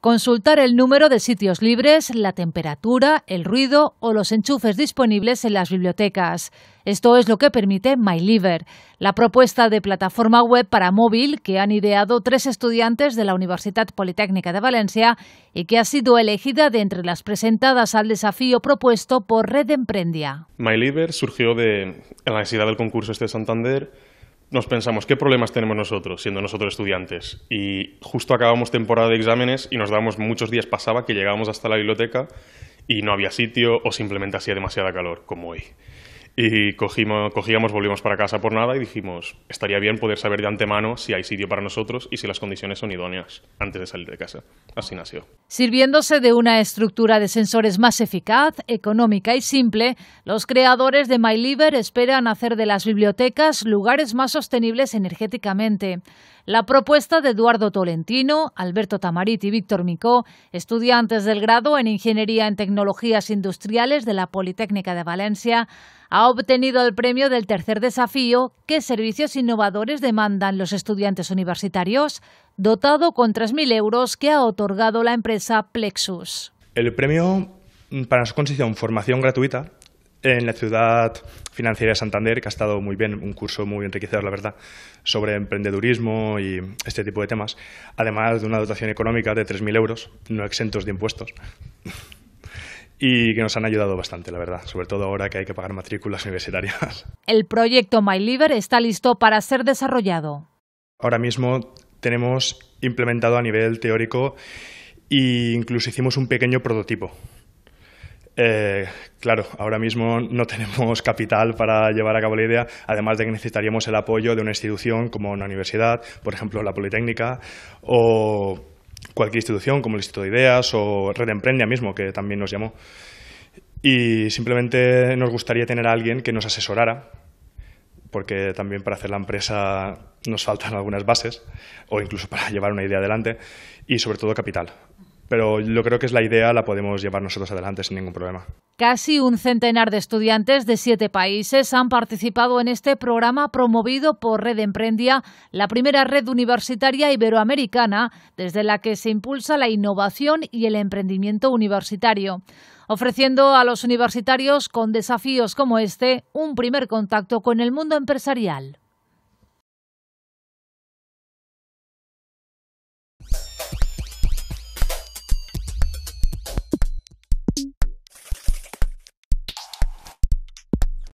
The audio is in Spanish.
Consultar el número de sitios libres, la temperatura, el ruido o los enchufes disponibles en las bibliotecas. Esto es lo que permite MyLiver, la propuesta de plataforma web para móvil que han ideado tres estudiantes de la Universidad Politécnica de Valencia y que ha sido elegida de entre las presentadas al desafío propuesto por Red Emprendia. MyLiver surgió de la necesidad del concurso este de Santander nos pensamos, ¿qué problemas tenemos nosotros, siendo nosotros estudiantes? Y justo acabamos temporada de exámenes y nos damos muchos días, pasaba que llegábamos hasta la biblioteca y no había sitio o simplemente hacía demasiada calor, como hoy. Y cogimos, cogíamos, volvimos para casa por nada y dijimos, estaría bien poder saber de antemano si hay sitio para nosotros y si las condiciones son idóneas antes de salir de casa. Así nació. Sirviéndose de una estructura de sensores más eficaz, económica y simple, los creadores de MyLiver esperan hacer de las bibliotecas lugares más sostenibles energéticamente. La propuesta de Eduardo Tolentino, Alberto Tamarit y Víctor Micó, estudiantes del grado en Ingeniería en Tecnologías Industriales de la Politécnica de Valencia, ha obtenido el premio del tercer desafío ¿Qué servicios innovadores demandan los estudiantes universitarios? dotado con 3.000 euros que ha otorgado la empresa Plexus. El premio mm, para nosotros consiste en formación gratuita en la ciudad financiera de Santander, que ha estado muy bien, un curso muy enriquecedor, la verdad, sobre emprendedurismo y este tipo de temas, además de una dotación económica de 3.000 euros, no exentos de impuestos, y que nos han ayudado bastante, la verdad, sobre todo ahora que hay que pagar matrículas universitarias. El proyecto MyLiver está listo para ser desarrollado. Ahora mismo tenemos implementado a nivel teórico e incluso hicimos un pequeño prototipo eh, claro, ahora mismo no tenemos capital para llevar a cabo la idea, además de que necesitaríamos el apoyo de una institución como una universidad, por ejemplo la Politécnica, o cualquier institución como el Instituto de Ideas o Red Emprendia mismo, que también nos llamó. Y simplemente nos gustaría tener a alguien que nos asesorara, porque también para hacer la empresa nos faltan algunas bases, o incluso para llevar una idea adelante, y sobre todo capital pero yo creo que es la idea, la podemos llevar nosotros adelante sin ningún problema. Casi un centenar de estudiantes de siete países han participado en este programa promovido por Red Emprendia, la primera red universitaria iberoamericana desde la que se impulsa la innovación y el emprendimiento universitario, ofreciendo a los universitarios con desafíos como este un primer contacto con el mundo empresarial.